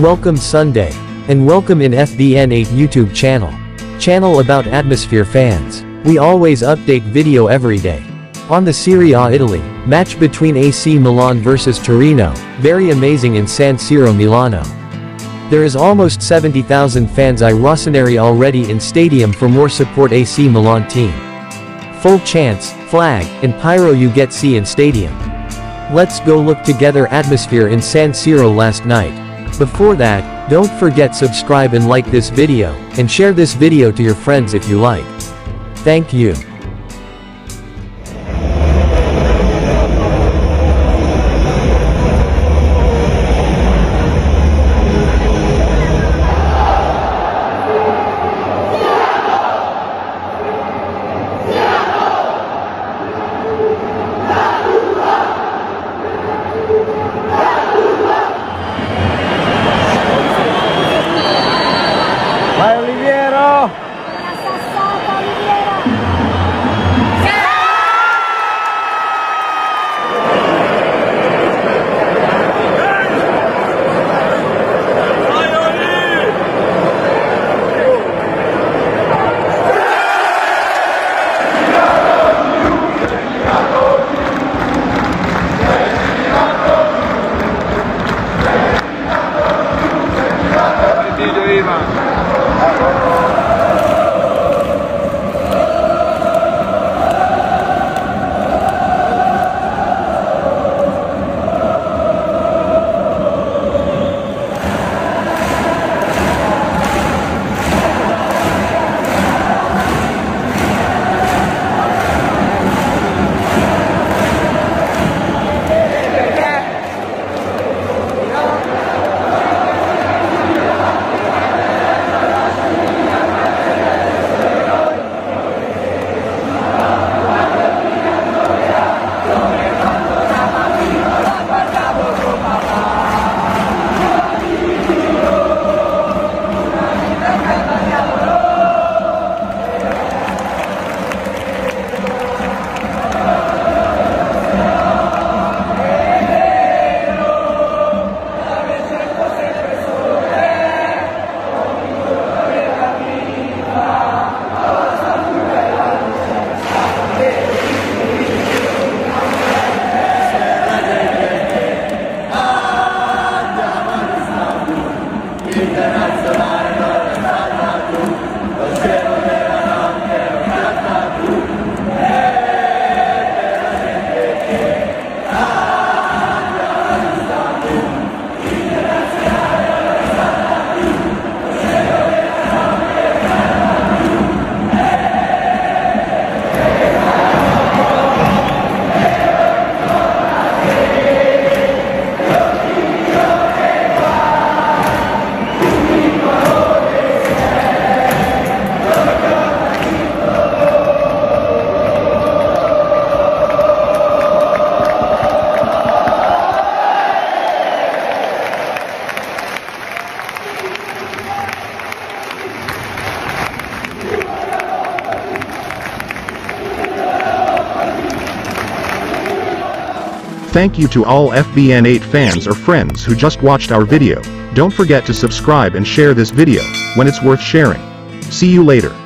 Welcome Sunday. And welcome in FBN8 YouTube channel. Channel about atmosphere fans. We always update video every day. On the Serie A Italy, match between AC Milan versus Torino, very amazing in San Siro Milano. There is almost 70,000 fans I Rossoneri already in stadium for more support AC Milan team. Full chance, flag, and pyro you get see in stadium. Let's go look together atmosphere in San Siro last night. Before that, don't forget subscribe and like this video, and share this video to your friends if you like. Thank you. Shri Dhanasana. Thank you to all FBN8 fans or friends who just watched our video. Don't forget to subscribe and share this video, when it's worth sharing. See you later.